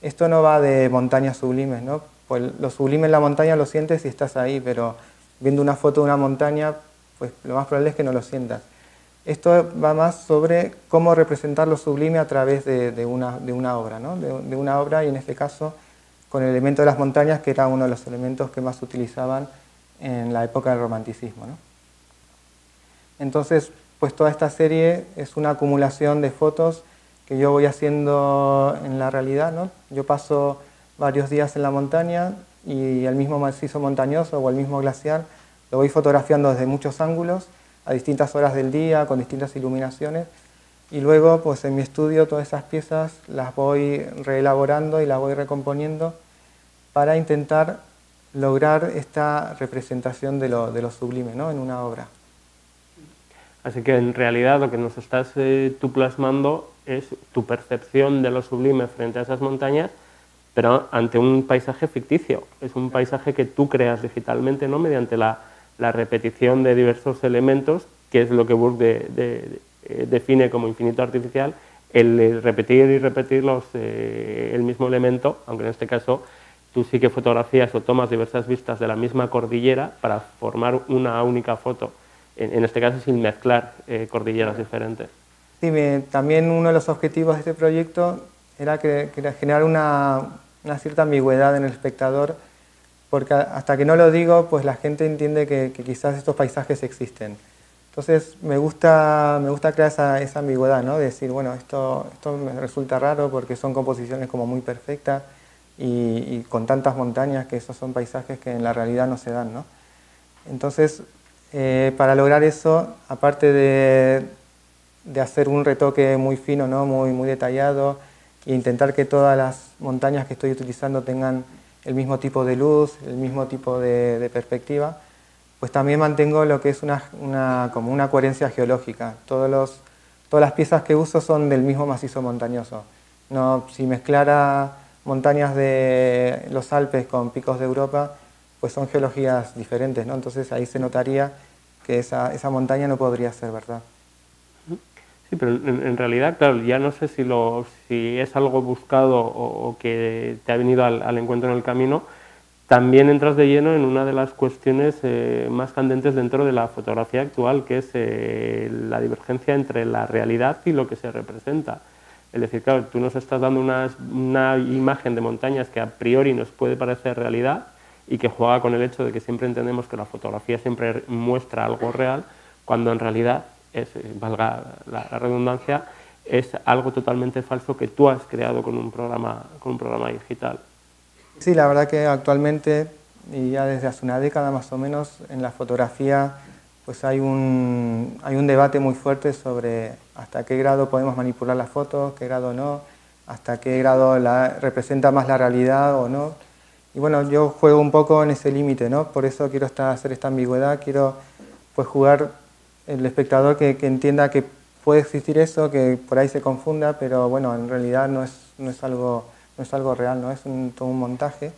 Esto no va de montañas sublimes, ¿no? Pues lo sublime en la montaña lo sientes si estás ahí, pero viendo una foto de una montaña, pues lo más probable es que no lo sientas. Esto va más sobre cómo representar lo sublime a través de una, obra, ¿no? de, una obra y en este caso con el elemento de las montañas, que era uno de los elementos que más utilizaban en la época del romanticismo. ¿no? Entonces, pues toda esta serie es una acumulación de fotos que yo voy haciendo en la realidad. ¿no? Yo paso varios días en la montaña y el mismo macizo montañoso o el mismo glaciar lo voy fotografiando desde muchos ángulos, a distintas horas del día, con distintas iluminaciones. Y luego, pues en mi estudio, todas esas piezas las voy reelaborando y las voy recomponiendo para intentar lograr esta representación de lo, de lo sublime ¿no? en una obra. Así que en realidad lo que nos estás eh, tú plasmando es tu percepción de lo sublime frente a esas montañas, pero ante un paisaje ficticio. Es un paisaje que tú creas digitalmente, ¿no? mediante la, la repetición de diversos elementos, que es lo que Burke eh, define como infinito artificial, el repetir y repetir los, eh, el mismo elemento, aunque en este caso tú sí que fotografías o tomas diversas vistas de la misma cordillera para formar una única foto, en, este caso sin mezclar eh, cordilleras diferentes. Sí, también uno de los objetivos de este proyecto era, que, generar una, una cierta ambigüedad en el espectador porque hasta que no lo digo, pues la gente entiende que, quizás estos paisajes existen. Entonces me gusta, me gusta crear esa, esa ambigüedad, ¿no? De decir, bueno, esto, esto me resulta raro porque son composiciones como muy perfectas y, con tantas montañas que esos son paisajes que en la realidad no se dan, ¿no? Entonces, eh, para lograr eso, aparte de, de, hacer un retoque muy fino, ¿no? Muy, muy detallado, e intentar que todas las montañas que estoy utilizando tengan el mismo tipo de luz, el mismo tipo de, perspectiva, pues también mantengo lo que es una, como una coherencia geológica. Todos los, todas las piezas que uso son del mismo macizo montañoso. No, si mezclara montañas de los Alpes con picos de Europa, pues son geologías diferentes, ¿no? Entonces ahí se notaría que esa, esa montaña no podría ser verdad. Sí, pero en, realidad, claro, ya no sé si, lo, si es algo buscado o, que te ha venido al, encuentro en el camino, también entras de lleno en una de las cuestiones eh, más candentes dentro de la fotografía actual, que es eh, la divergencia entre la realidad y lo que se representa. Es decir, claro, tú nos estás dando una, una imagen de montañas que a priori nos puede parecer realidad y que juega con el hecho de que siempre entendemos que la fotografía siempre muestra algo real, cuando en realidad es, valga la, redundancia, es algo totalmente falso que tú has creado con un programa, con un programa digital. Sí, la verdad que actualmente, y ya desde hace una década más o menos, en la fotografía pues hay un, hay un debate muy fuerte sobre hasta qué grado podemos manipular las fotos, qué grado no, hasta qué grado la, representa más la realidad o no. Y bueno, yo juego un poco en ese límite, ¿no? Por eso quiero hacer esta ambigüedad, quiero pues jugar el espectador que, entienda que puede existir eso, que por ahí se confunda, pero bueno, en realidad no es, no es, algo, no es algo real, ¿no? es un, todo un montaje.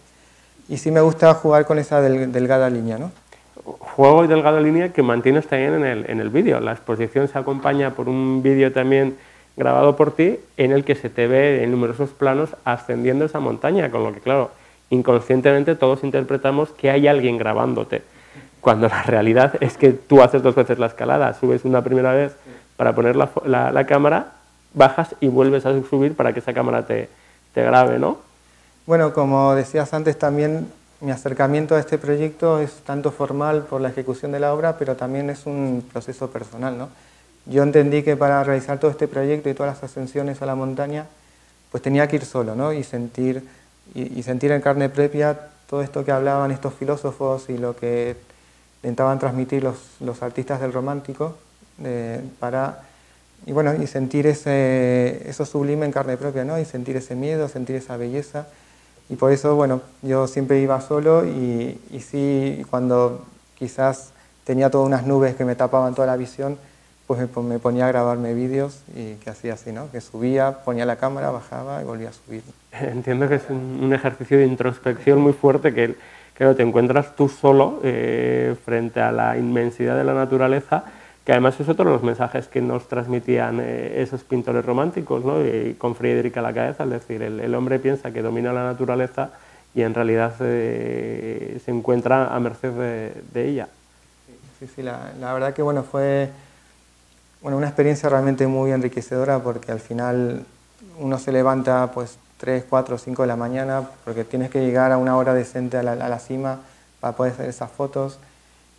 Y sí me gusta jugar con esa delgada línea. ¿no? Juego y delgada línea que mantienes también en el, en el vídeo. La exposición se acompaña por un vídeo también grabado por ti en el que se te ve en numerosos planos ascendiendo esa montaña, con lo que claro, inconscientemente todos interpretamos que hay alguien grabándote cuando la realidad es que tú haces dos veces la escalada, subes una primera vez para poner la, la, cámara, bajas y vuelves a subir para que esa cámara te, te grabe, ¿no? Bueno, como decías antes, también mi acercamiento a este proyecto es tanto formal por la ejecución de la obra, pero también es un proceso personal, ¿no? Yo entendí que para realizar todo este proyecto y todas las ascensiones a la montaña, pues tenía que ir solo, ¿no? Y sentir, y, y sentir en carne propia todo esto que hablaban estos filósofos y lo que intentaban transmitir los, los artistas del romántico para y bueno y sentir ese eso sublime en carne propia no y sentir ese miedo sentir esa belleza y por eso bueno yo siempre iba solo y, y sí cuando quizás tenía todas unas nubes que me tapaban toda la visión, pues me ponía a grabarme vídeos y que hacía así, ¿no? Que subía, ponía la cámara, bajaba y volvía a subir. Entiendo que es un, ejercicio de introspección muy fuerte que, que te encuentras tú solo eh, frente a la inmensidad de la naturaleza, que además es otro de los mensajes que nos transmitían eh, esos pintores románticos, ¿no? Y con Friedrich a la cabeza, es decir, el, hombre piensa que domina la naturaleza y en realidad eh, se encuentra a merced de, ella. Sí, sí, la, la verdad que bueno, fue bueno, una experiencia realmente muy enriquecedora porque al final uno se levanta pues 3, 4, 5 de la mañana porque tienes que llegar a una hora decente a la, cima para poder hacer esas fotos.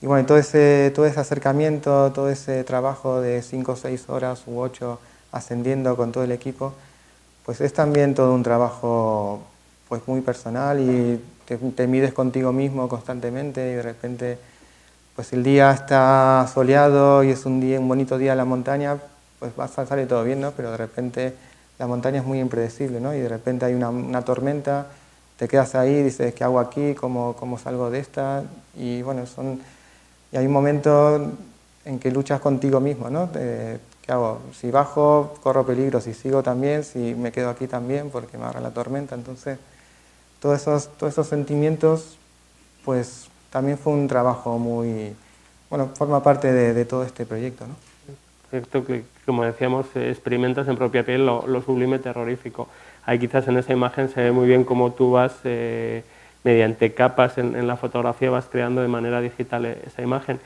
Y bueno, todo ese, todo ese acercamiento, todo ese trabajo de 5 o 6 horas u 8 ascendiendo con todo el equipo, pues es también todo un trabajo pues muy personal y te, te mides contigo mismo constantemente y de repente pues el día está soleado y es un, día, un bonito día en la montaña, pues va, sale todo bien, ¿no? Pero de repente la montaña es muy impredecible, ¿no? Y de repente hay una, tormenta, te quedas ahí, dices, ¿qué hago aquí? ¿Cómo, cómo salgo de esta? Y bueno, son, y hay un momento en que luchas contigo mismo, ¿no? ¿Qué hago? Si bajo, corro peligro, si sigo también, si me quedo aquí también porque me agarra la tormenta. Entonces, todos esos, todos esos sentimientos, pues también fue un trabajo muy, bueno, forma parte de, todo este proyecto. ¿no? Cierto que, como decíamos, experimentas en propia piel lo, sublime terrorífico. Ahí quizás en esa imagen se ve muy bien cómo tú vas, eh, mediante capas en, la fotografía, vas creando de manera digital esa imagen.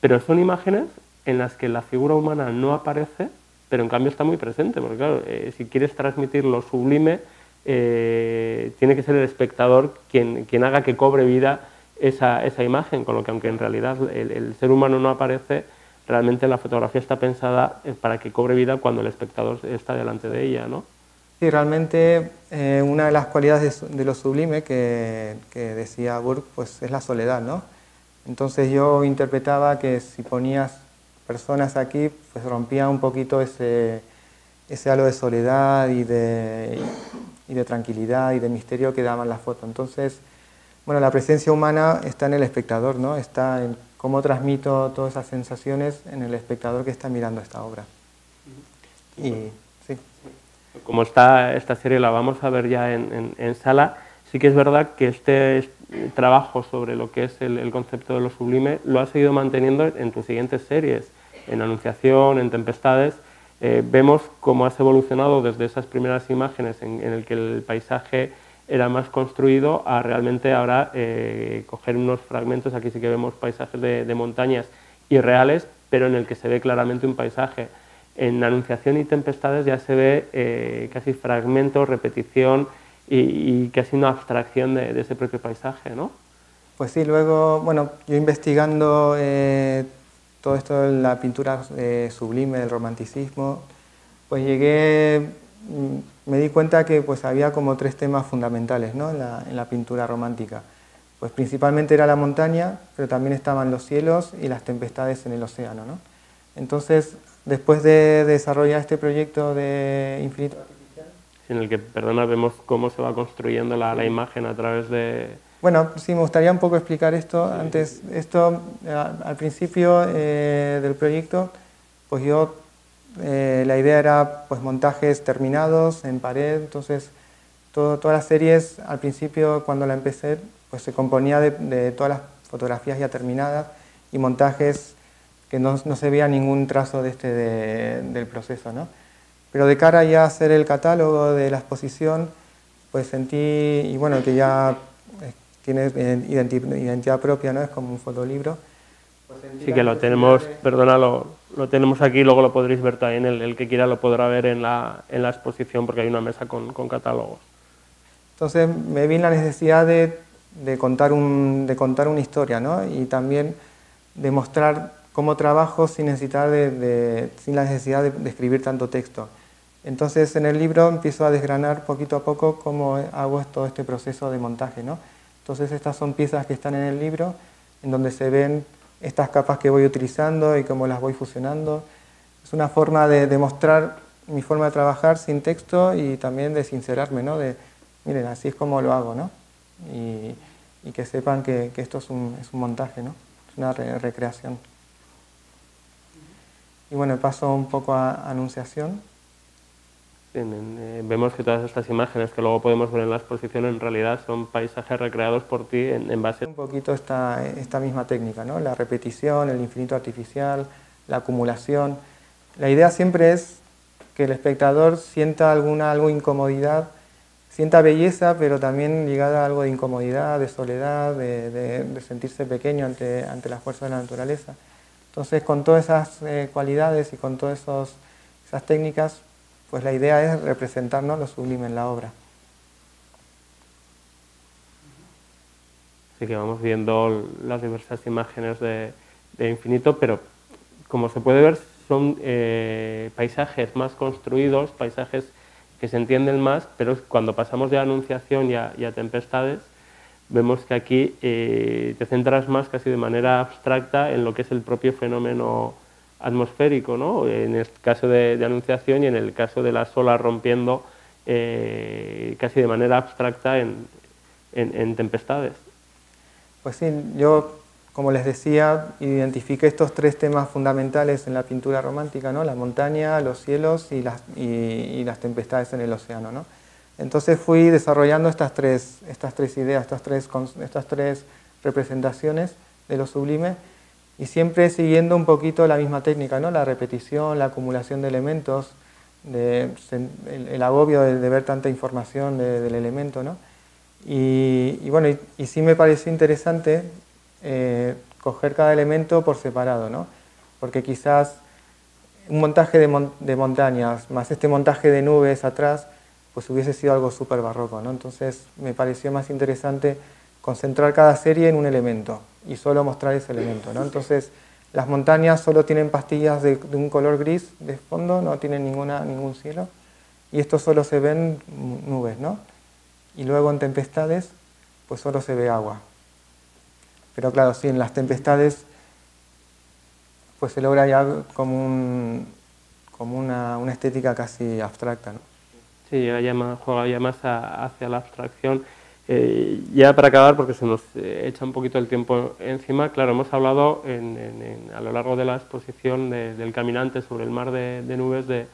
Pero son imágenes en las que la figura humana no aparece, pero en cambio está muy presente, porque claro, eh, si quieres transmitir lo sublime, eh, tiene que ser el espectador quien, quien haga que cobre vida esa, esa imagen, con lo que aunque en realidad el, ser humano no aparece, realmente la fotografía está pensada eh, para que cobre vida cuando el espectador está delante de ella, ¿no? Sí, realmente eh, una de las cualidades de, lo sublime que, que, decía Burke pues es la soledad, ¿no? Entonces yo interpretaba que si ponías personas aquí, pues rompía un poquito ese, ese halo de soledad y de, y de tranquilidad y de misterio que daban las fotos. Entonces bueno, la presencia humana está en el espectador, ¿no? Está en cómo transmito todas esas sensaciones en el espectador que está mirando esta obra. Y. Como está esta serie la vamos a ver ya en, sala, sí que es verdad que este trabajo sobre lo que es el, concepto de lo sublime lo has seguido manteniendo en tus siguientes series, en Anunciación, en Tempestades. Eh, vemos cómo has evolucionado desde esas primeras imágenes en, en el que el paisaje era más construido a realmente ahora eh, coger unos fragmentos, aquí sí que vemos paisajes de, montañas irreales, pero en el que se ve claramente un paisaje. En Anunciación y Tempestades ya se ve eh, casi fragmentos, repetición y, casi una abstracción de, ese propio paisaje, ¿no? Pues sí, luego, bueno, yo investigando eh, todo esto de la pintura sublime, del romanticismo, pues llegué me di cuenta que pues, había como tres temas fundamentales ¿no? en, la, pintura romántica. Pues principalmente era la montaña, pero también estaban los cielos y las tempestades en el océano. ¿no? Entonces, después de desarrollar este proyecto de Infinito Artificial... En el que, perdona, vemos cómo se va construyendo la, la imagen a través de... Bueno, sí, me gustaría un poco explicar esto. Antes, esto, al principio eh, del proyecto, pues yo eh, la idea era pues, montajes terminados en pared, entonces todas las series al principio cuando la empecé pues, se componía de, todas las fotografías ya terminadas y montajes que no, se veía ningún trazo de este del proceso. ¿no? Pero de cara ya a hacer el catálogo de la exposición, pues sentí, y bueno, que ya eh, tiene identidad propia, ¿no? es como un fotolibro. Pues sí que lo tenemos, perdónalo, lo tenemos aquí, luego lo podréis ver también, el, el que quiera lo podrá ver en la, en la exposición porque hay una mesa con, con, catálogos. Entonces me vi la necesidad de, de, contar un, de contar una historia ¿no? y también de mostrar cómo trabajo sin, necesitar de, sin la necesidad de, escribir tanto texto. Entonces en el libro empiezo a desgranar poquito a poco cómo hago todo este proceso de montaje. ¿no? Entonces estas son piezas que están en el libro en donde se ven estas capas que voy utilizando y cómo las voy fusionando. Es una forma de demostrar mi forma de trabajar sin texto y también de sincerarme, ¿no? De, miren, así es como lo hago, ¿no? Y, y que sepan que, que, esto es un, es un montaje, ¿no? es una recreación. Y bueno, paso un poco a Anunciación. Eh, vemos que todas estas imágenes que luego podemos ver en la exposición en realidad son paisajes recreados por ti en, base... Un poquito esta, esta misma técnica, ¿no? la repetición, el infinito artificial, la acumulación. La idea siempre es que el espectador sienta alguna algo incomodidad, sienta belleza, pero también ligada a algo de incomodidad, de soledad, de, sentirse pequeño ante, ante la fuerza de la naturaleza. Entonces, con todas esas eh, cualidades y con todas esas técnicas, pues la idea es representarnos lo sublime en la obra. Así que vamos viendo las diversas imágenes de, infinito, pero como se puede ver son eh, paisajes más construidos, paisajes que se entienden más, pero cuando pasamos de anunciación y a, tempestades, vemos que aquí eh, te centras más casi de manera abstracta en lo que es el propio fenómeno atmosférico, ¿no? en el caso de, anunciación y en el caso de la sola rompiendo eh, casi de manera abstracta en, tempestades. Pues sí, yo, como les decía, identifiqué estos tres temas fundamentales en la pintura romántica, ¿no? la montaña, los cielos y las, y, las tempestades en el océano. ¿no? Entonces fui desarrollando estas tres, estas tres ideas, estas tres, estas tres representaciones de lo sublime y siempre siguiendo un poquito la misma técnica, ¿no? la repetición, la acumulación de elementos, el, agobio de, ver tanta información del elemento. ¿no? Y, bueno, y, sí me pareció interesante eh, coger cada elemento por separado, ¿no? porque quizás un montaje de, de, montañas más este montaje de nubes atrás, pues hubiese sido algo súper barroco. ¿no? Entonces me pareció más interesante concentrar cada serie en un elemento y solo mostrar ese elemento. ¿no? Entonces, las montañas solo tienen pastillas de, un color gris de fondo, no tienen ninguna, ningún cielo, y esto solo se ven nubes, ¿no? Y luego en tempestades, pues solo se ve agua. Pero claro, sí, en las tempestades, pues se logra ya como, un, como una, una estética casi abstracta, ¿no? Sí, ya juega ya más hacia la abstracción eh, ya para acabar, porque se nos eh, echa un poquito el tiempo encima, claro, hemos hablado a lo largo de la exposición del caminante sobre el mar de, nubes de,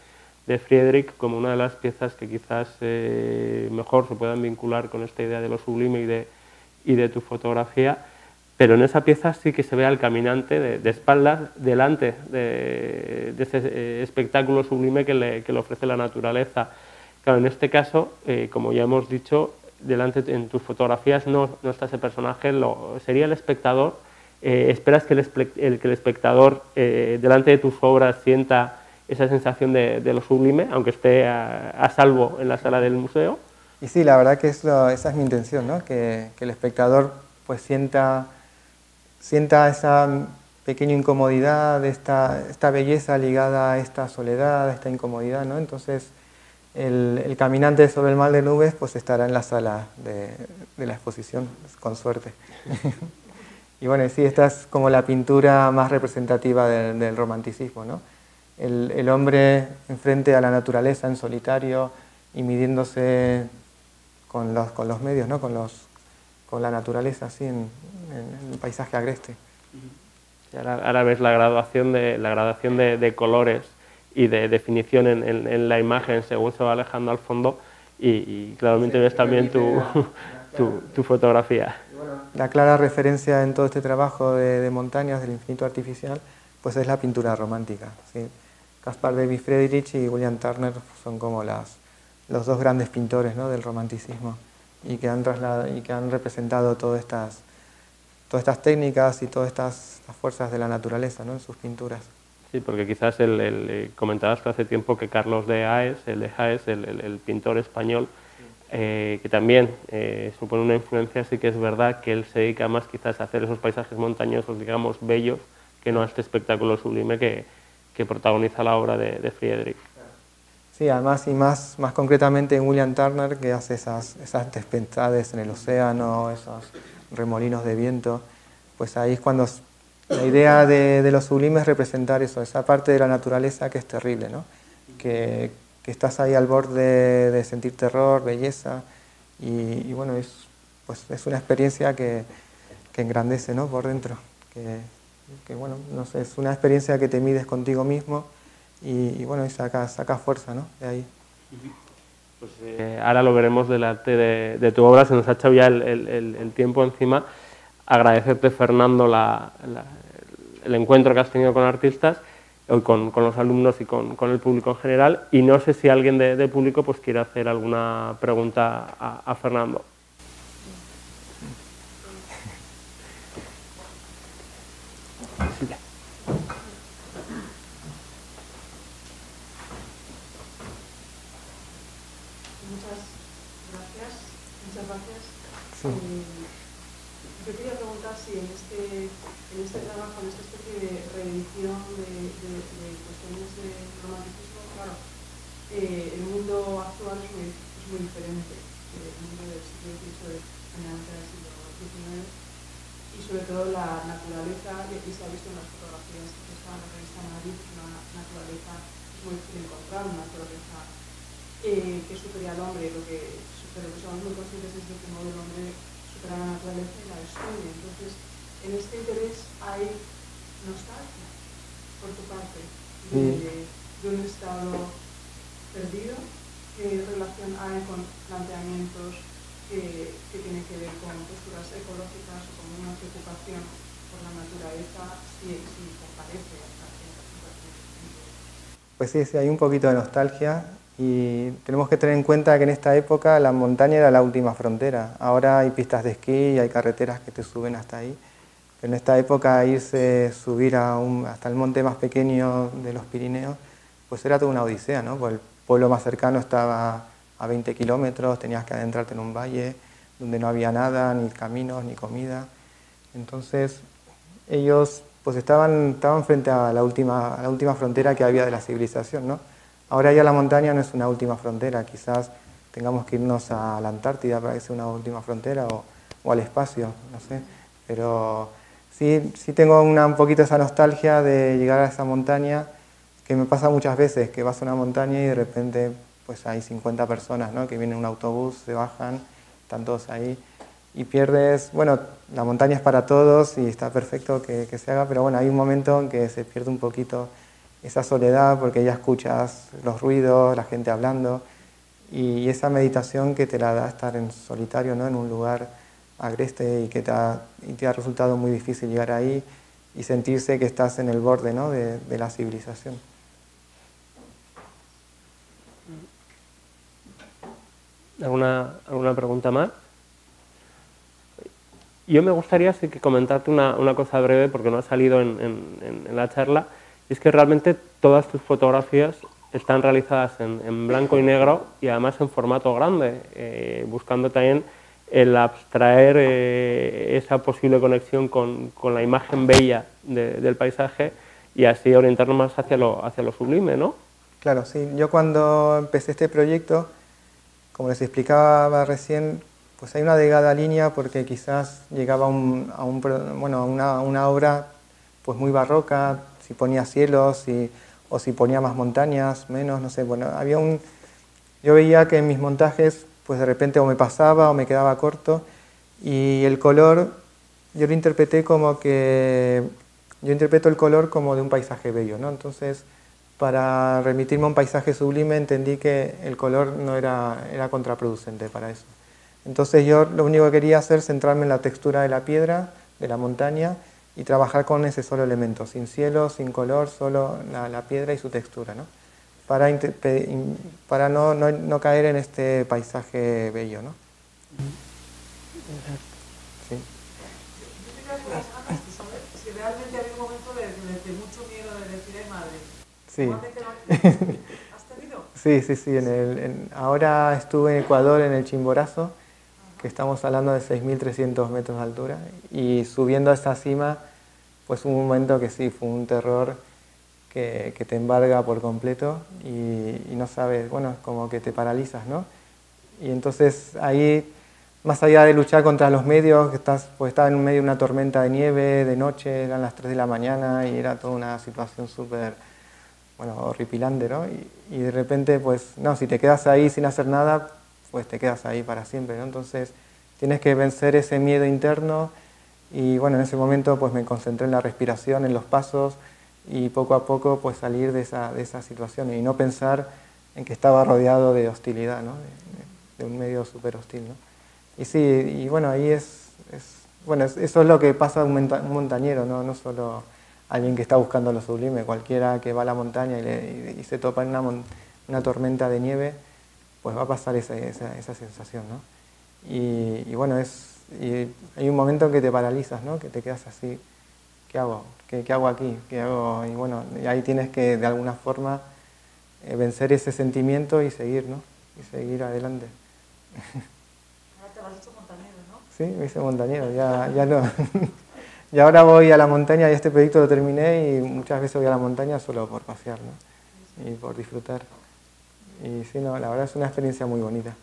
Friedrich como una de las piezas que quizás eh, mejor se puedan vincular con esta idea de lo sublime y de, y de tu fotografía, pero en esa pieza sí que se ve al caminante de, espaldas delante de, ese espectáculo sublime que le, que le, ofrece la naturaleza. Claro, en este caso, como ya hemos dicho, delante en tus fotografías no, no está ese personaje, lo, sería el espectador. Eh, ¿Esperas que el, que el espectador eh, delante de tus obras sienta esa sensación de, lo sublime, aunque esté a, salvo en la sala del museo? Y sí, la verdad que esa es mi intención, ¿no? que, que, el espectador pues sienta, sienta esa pequeña incomodidad, esta, esta belleza ligada a esta soledad, a esta incomodidad. ¿no? Entonces, el, caminante sobre el mar de nubes pues estará en la sala de, la exposición, con suerte. y bueno, sí, esta es como la pintura más representativa del, romanticismo, ¿no? El, hombre enfrente a la naturaleza en solitario y midiéndose con los, con los medios, ¿no? con, los, con la naturaleza, así en, el paisaje agreste. ahora, ves la graduación de, la graduación de colores y de definición en, la imagen según se va alejando al fondo y, claramente ves también tu, tu, fotografía. La clara referencia en todo este trabajo de, montañas del infinito artificial pues es la pintura romántica. ¿sí? Caspar David Friedrich y William Turner son como las, los dos grandes pintores ¿no? del romanticismo y que han, y que han representado todas estas, todas estas técnicas y todas estas fuerzas de la naturaleza ¿no? en sus pinturas. Sí, porque quizás el, eh, comentabas hace tiempo que Carlos de Haes, el de Haes, el, pintor español, eh, que también eh, supone una influencia, sí que es verdad que él se dedica más quizás a hacer esos paisajes montañosos, digamos, bellos, que no a este espectáculo sublime que, que protagoniza la obra de, Friedrich. Sí, además y más, más concretamente en William Turner, que hace esas, esas tempestades en el océano, esos remolinos de viento, pues ahí es cuando la idea de, de, lo sublime es representar eso, esa parte de la naturaleza que es terrible, ¿no? que, que estás ahí al borde de, sentir terror, belleza, y, bueno, es, pues, es una experiencia que, que engrandece ¿no? por dentro, que, bueno, no sé, es una experiencia que te mides contigo mismo y, bueno, y sacas, saca fuerza ¿no? de ahí. Pues, eh, ahora lo veremos delante de, tu obra, se nos ha echado ya el, tiempo encima. Agradecerte, Fernando, el encuentro que has tenido con artistas, hoy con, los alumnos y con, el público en general. Y no sé si alguien de, público pues, quiere hacer alguna pregunta a Fernando. yo quería preguntar si en este, en este trabajo, en esta especie de reedición de, cuestiones de romanticismo, claro, eh, el mundo actual es muy, diferente del mundo del siglo XVIII generalmente del siglo XIX y sobre todo la naturaleza, y aquí se ha visto en las fotografías que están en la revista Madrid, una naturaleza es muy difícil encontrar, una naturaleza eh, que supera al hombre, lo que, pero que somos muy conscientes es de que modo el hombre supera la naturaleza y la destruye. Entonces, en este interés hay nostalgia, por tu parte, de, un estado perdido. ¿Qué relación hay con planteamientos que, que tienen que ver con posturas ecológicas o con una preocupación por la naturaleza, si, si comparece Pues sí, sí, hay un poquito de nostalgia y tenemos que tener en cuenta que en esta época la montaña era la última frontera. Ahora hay pistas de esquí y hay carreteras que te suben hasta ahí. Pero en esta época irse, subir a un, hasta el monte más pequeño de los Pirineos, pues era toda una odisea, ¿no? Porque el pueblo más cercano estaba a 20 kilómetros, tenías que adentrarte en un valle donde no había nada, ni caminos, ni comida. Entonces ellos pues estaban, estaban frente a la, última, la última frontera que había de la civilización, ¿no? Ahora ya la montaña no es una última frontera, quizás tengamos que irnos a la Antártida para que sea una última frontera o, al espacio, no sé. Pero sí, sí tengo una, un poquito esa nostalgia de llegar a esa montaña, que me pasa muchas veces, que vas a una montaña y de repente pues hay 50 personas, ¿no? que vienen en un autobús, se bajan, están todos ahí y pierdes, bueno, la montaña es para todos y está perfecto que, que se haga, pero bueno, hay un momento en que se pierde un poquito esa soledad porque ya escuchas los ruidos, la gente hablando y esa meditación que te la da estar en solitario, ¿no? en un lugar agreste y que te ha, y te ha resultado muy difícil llegar ahí y sentirse que estás en el borde ¿no? de, de la civilización. ¿Alguna, ¿Alguna pregunta más? Yo me gustaría sí que comentarte una, una cosa breve porque no ha salido en, en, en la charla es que realmente todas tus fotografías están realizadas en, blanco y negro y además en formato grande, eh, buscando también el abstraer eh, esa posible conexión con, la imagen bella del paisaje y así orientarnos más hacia lo, hacia lo sublime, ¿no? Claro, sí. Yo cuando empecé este proyecto, como les explicaba recién, pues hay una delgada línea porque quizás llegaba a, una obra pues muy barroca, si ponía cielos o si ponía más montañas, menos, no sé. Bueno, había un... Yo veía que en mis montajes, pues de repente o me pasaba o me quedaba corto y el color, yo lo interpreté como que... Yo interpreto el color como de un paisaje bello, ¿no? Entonces, para remitirme a un paisaje sublime, entendí que el color no era, era contraproducente para eso. Entonces yo lo único que quería hacer es centrarme en la textura de la piedra, de la montaña, y trabajar con ese solo elemento, sin cielo, sin color, solo la, piedra y su textura, ¿no? para, para no, no, no, caer en este paisaje bello. ¿no? Sí. Si realmente había un momento de, de, mucho miedo de decir, ay madre, sí. ¿has tenido? Sí, sí, sí. En el, en, ahora estuve en Ecuador, en el Chimborazo, que estamos hablando de 6.300 metros de altura, y subiendo a esta cima, pues un momento que sí, fue un terror que, que te embarga por completo y, no sabes, bueno, es como que te paralizas, ¿no? Y entonces ahí, más allá de luchar contra los medios, que estás, pues estaba en medio de una tormenta de nieve, de noche, eran las 3 de la mañana y era toda una situación súper, bueno, horripilante, ¿no? Y, y de repente, pues, no, si te quedas ahí sin hacer nada, pues te quedas ahí para siempre, ¿no? Entonces tienes que vencer ese miedo interno Y bueno, en ese momento pues me concentré en la respiración, en los pasos y poco a poco pues salir de esa, de esa situación y no pensar en que estaba rodeado de hostilidad, ¿no? de, un medio súper hostil. ¿no? Y sí, y bueno, ahí es, bueno, eso es lo que pasa a un, montañero, ¿no? no solo alguien que está buscando lo sublime, cualquiera que va a la montaña y, se topa en una, una, tormenta de nieve, pues va a pasar esa, esa, esa sensación. ¿no? Y, y, bueno, es, y hay un momento en que te paralizas, ¿no? que te quedas así, ¿qué hago? ¿Qué, ¿Qué, hago aquí? ¿Qué hago? Y bueno, y ahí tienes que de alguna forma eh, vencer ese sentimiento y seguir, ¿no? Y seguir adelante. Ahora te hecho montañero, ¿no? Sí, me hice montañero, ya, ya no. y ahora voy a la montaña, y este proyecto lo terminé y muchas veces voy a la montaña solo por pasear, ¿no? Y por disfrutar. Y sí, no, la verdad es una experiencia muy bonita.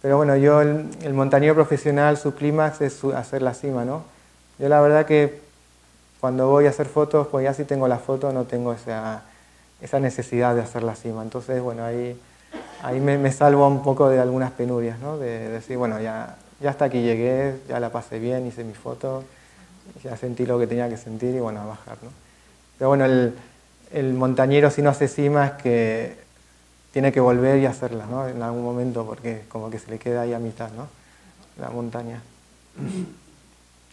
Pero bueno, yo, el, el montañero profesional, su clímax es hacer la cima, ¿no? Yo la verdad que cuando voy a hacer fotos, pues ya si tengo la foto no tengo esa esa necesidad de hacer la cima. Entonces, bueno, ahí, ahí me, salvo un poco de algunas penurias, ¿no? De, decir, bueno, ya, ya hasta aquí llegué, ya la pasé bien, hice mi foto, ya sentí lo que tenía que sentir y bueno, a bajar, ¿no? Pero bueno, el, el montañero si no hace cima es que tiene que volver y hacerla, ¿no? En algún momento, porque como que se le queda ahí a mitad, ¿no? La montaña.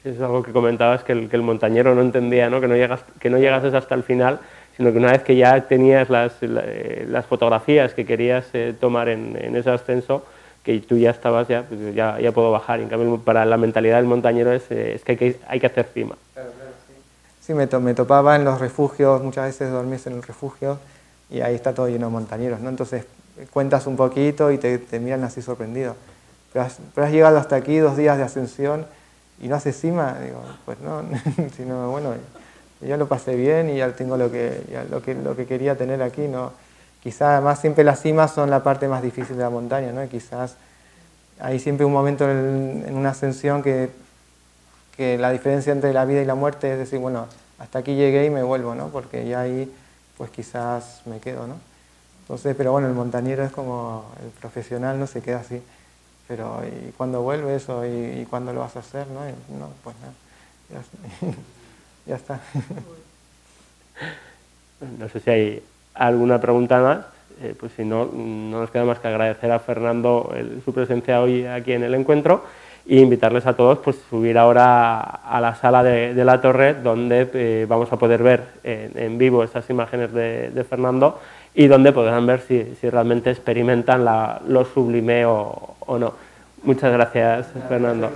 Es algo que comentabas, que el, que el montañero no entendía, ¿no? Que, no llegas, que no llegases hasta el final sino que una vez que ya tenías las, las fotografías que querías eh, tomar en, en, ese ascenso, que tú ya estabas, ya, pues ya, ya, puedo bajar. En cambio, para la mentalidad del montañero es, eh, es que, hay que hay que hacer cima. Claro, claro, sí, sí me, to me, topaba en los refugios, muchas veces dormís en el refugio y ahí está todo lleno de montañeros, ¿no? Entonces cuentas un poquito y te, te miran así sorprendido. Pero has, pero has, llegado hasta aquí, dos días de ascensión, y no haces cima, digo, pues no, sino bueno, ya lo pasé bien y ya tengo lo que, lo que, lo que quería tener aquí. ¿no? Quizás además siempre las cimas son la parte más difícil de la montaña, ¿no? Y quizás hay siempre un momento en, una ascensión que, la diferencia entre la vida y la muerte es decir, bueno, hasta aquí llegué y me vuelvo, ¿no? Porque ya ahí pues quizás me quedo, ¿no? Entonces, pero bueno, el montañero es como el profesional, no se queda así. Pero ¿y cuándo vuelves o y, y cuándo lo vas a hacer? No, no pues nada. ya está. No sé si hay alguna pregunta más, eh, pues si no, no nos queda más que agradecer a Fernando el, su presencia hoy aquí en el encuentro e invitarles a todos pues subir ahora a la sala de, de la torre donde eh, vamos a poder ver en, en vivo estas imágenes de, de, Fernando y donde podrán ver si, si realmente experimentan la, lo sublime o, o, no. Muchas gracias, Fernando.